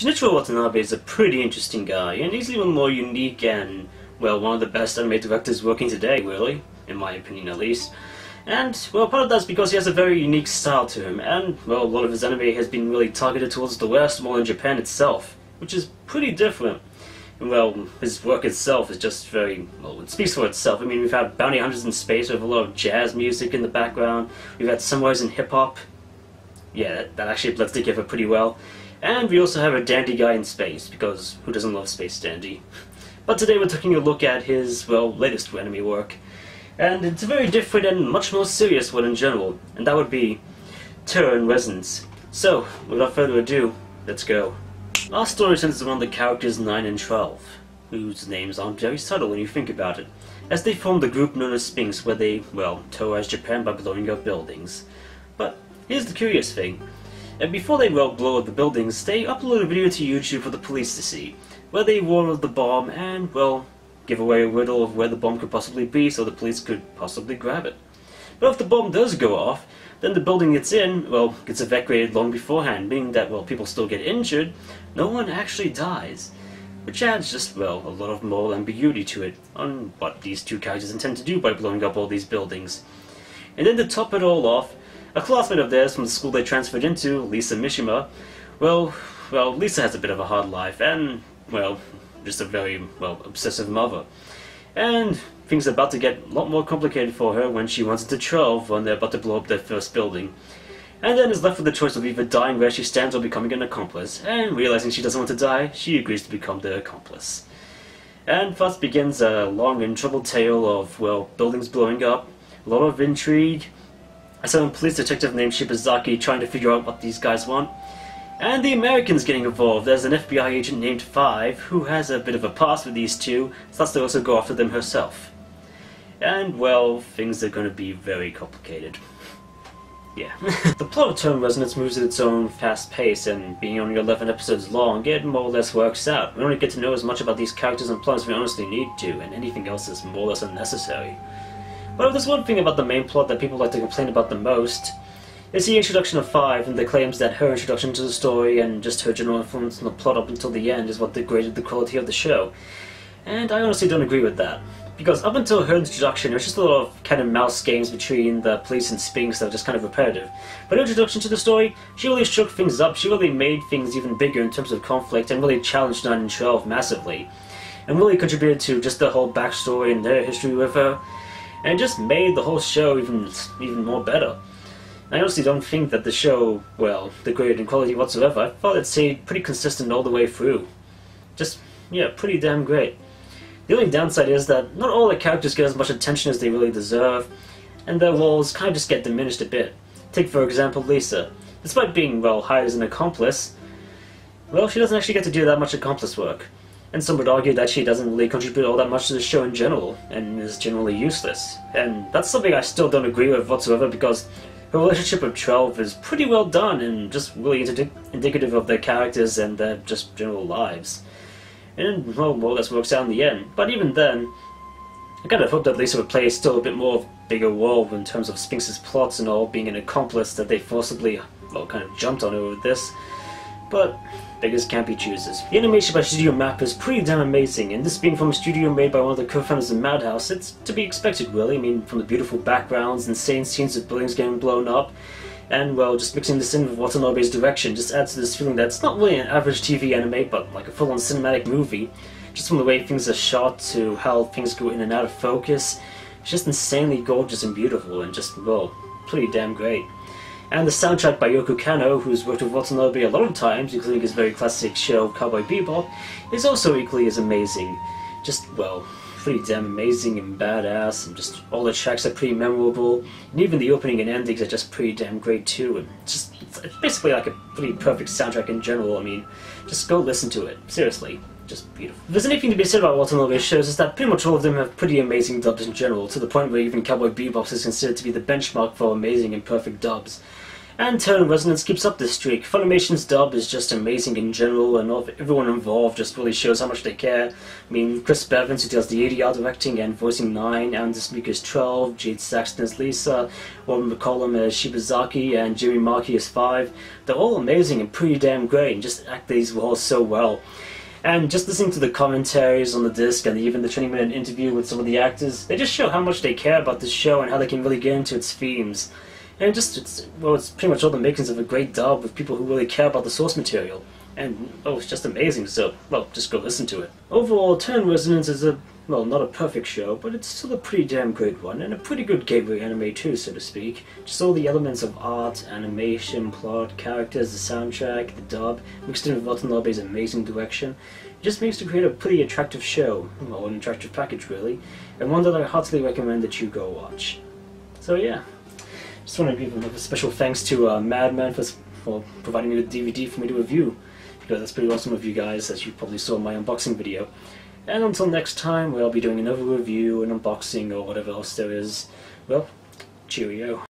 Shinichiro Watanabe is a pretty interesting guy, and he's even more unique and, well, one of the best anime directors working today, really, in my opinion at least. And, well, part of that's because he has a very unique style to him, and, well, a lot of his anime has been really targeted towards the West more than Japan itself, which is pretty different. And, well, his work itself is just very, well, it speaks for itself. I mean, we've had Bounty Hunters in Space with a lot of jazz music in the background, we've had Samurais in Hip Hop. Yeah, that, that actually blends together pretty well. And we also have a dandy guy in space, because who doesn't love space dandy? But today we're taking a look at his, well, latest anime work. And it's a very different and much more serious one in general, and that would be Terror in Resonance. So, without further ado, let's go. Our story centers around the characters 9 and 12, whose names aren't very subtle when you think about it, as they form the group known as Sphinx where they, well, terrorize Japan by blowing up buildings. But here's the curious thing. And before they well blow up the buildings, they upload a video to YouTube for the police to see, where they warn of the bomb and, well, give away a riddle of where the bomb could possibly be so the police could possibly grab it. But if the bomb does go off, then the building it's in, well, gets evacuated long beforehand, meaning that, well, people still get injured, no one actually dies. Which adds just, well, a lot of moral ambiguity to it, on what these two characters intend to do by blowing up all these buildings. And then to top it all off, a classmate of theirs from the school they transferred into, Lisa Mishima, well, well, Lisa has a bit of a hard life, and, well, just a very, well, obsessive mother. And things are about to get a lot more complicated for her when she runs into 12 when they're about to blow up their first building. And then is left with the choice of either dying where she stands or becoming an accomplice, and realizing she doesn't want to die, she agrees to become the accomplice. And thus begins a long and troubled tale of, well, buildings blowing up, a lot of intrigue, a certain police detective named Shibazaki trying to figure out what these guys want, and the Americans getting involved. There's an FBI agent named Five who has a bit of a past with these two, thus they also go after them herself. And, well, things are going to be very complicated. Yeah. the plot of in Resonance moves at its own fast pace, and being only 11 episodes long, it more or less works out. We only get to know as much about these characters and plots as we honestly need to, and anything else is more or less unnecessary. But there's one thing about the main plot that people like to complain about the most. It's the introduction of Five and the claims that her introduction to the story and just her general influence on the plot up until the end is what degraded the quality of the show. And I honestly don't agree with that. Because up until her introduction, it was just a lot of kind of mouse games between the police and Sphinx that were just kind of repetitive. But her introduction to the story, she really shook things up, she really made things even bigger in terms of conflict and really challenged 9 and 12 massively. And really contributed to just the whole backstory and their history with her and just made the whole show even even more better. I honestly don't think that the show, well, degraded in quality whatsoever. I thought it stayed pretty consistent all the way through. Just, yeah, pretty damn great. The only downside is that not all the characters get as much attention as they really deserve, and their roles kind of just get diminished a bit. Take, for example, Lisa. Despite being, well, hired as an accomplice, well, she doesn't actually get to do that much accomplice work and some would argue that she doesn't really contribute all that much to the show in general, and is generally useless. And that's something I still don't agree with whatsoever, because her relationship with 12 is pretty well done, and just really indicative of their characters and their just general lives. And, well, more or less works out in the end. But even then, I kind of hope that Lisa would play still a bit more of a bigger role in terms of Sphinx's plots and all, being an accomplice that they forcibly, well, kind of jumped on her with this. But beggars can't be choosers. The animation by Studio MAPPA is pretty damn amazing, and this being from a studio made by one of the co-founders of Madhouse, it's to be expected really. I mean, from the beautiful backgrounds, insane scenes of buildings getting blown up, and well, just mixing this in with Watanabe's direction just adds to this feeling that it's not really an average TV anime, but like a full-on cinematic movie. Just from the way things are shot to how things go in and out of focus, it's just insanely gorgeous and beautiful, and just, well, pretty damn great. And the soundtrack by Yoko Kanno, who's worked with Watanabe a lot of times, including his very classic show Cowboy Bebop, is also equally as amazing. Just, well, pretty damn amazing and badass, and just all the tracks are pretty memorable, and even the opening and endings are just pretty damn great too, and just, it's basically like a pretty perfect soundtrack in general, I mean, just go listen to it, seriously just beautiful. If there's anything to be said about Watanabe's shows, is that pretty much all of them have pretty amazing dubs in general, to the point where even Cowboy Bebop is considered to be the benchmark for amazing and perfect dubs. And Terror in Resonance keeps up this streak. Funimation's dub is just amazing in general, and everyone involved just really shows how much they care. I mean, Chris Bevins, who does the ADR directing and voicing 9, Aaron Dismuke 12, Jade Saxton as Lisa, Robin McCollum as Shibazaki, and Jamie Marchi as 5. They're all amazing and pretty damn great, and just act these roles so well. And just listening to the commentaries on the disc and even the 20 minute interview with some of the actors, they just show how much they care about this show and how they can really get into its themes. And just, it's, well, it's pretty much all the makings of a great dub with people who really care about the source material. And, oh, it's just amazing, so, well, just go listen to it. Overall, Terror in Resonance is a, well, not a perfect show, but it's still a pretty damn great one, and a pretty good gateway anime too, so to speak. Just all the elements of art, animation, plot, characters, the soundtrack, the dub, mixed in with Watanabe's amazing direction, it just makes to create a pretty attractive show, well, an attractive package really, and one that I heartily recommend that you go watch. So yeah. Just want to give a special thanks to uh, Madman for, for providing me the DVD for me to review. Because that's pretty awesome of you guys, as you probably saw in my unboxing video. And until next time, where I'll be doing another review, an unboxing, or whatever else there is, well, cheerio.